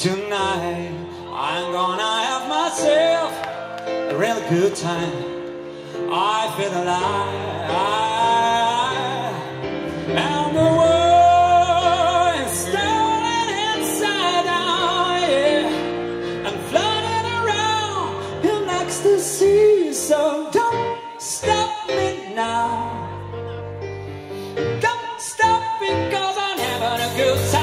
Tonight I'm gonna have myself a really good time. I feel alive. And the world is turning inside out yeah. I'm floating around in ecstasy, So don't stop me now. Don't stop because I'm having a good time.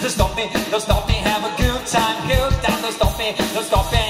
don't stop me, don't stop me, have a good time, good time, don't stop me, don't stop me.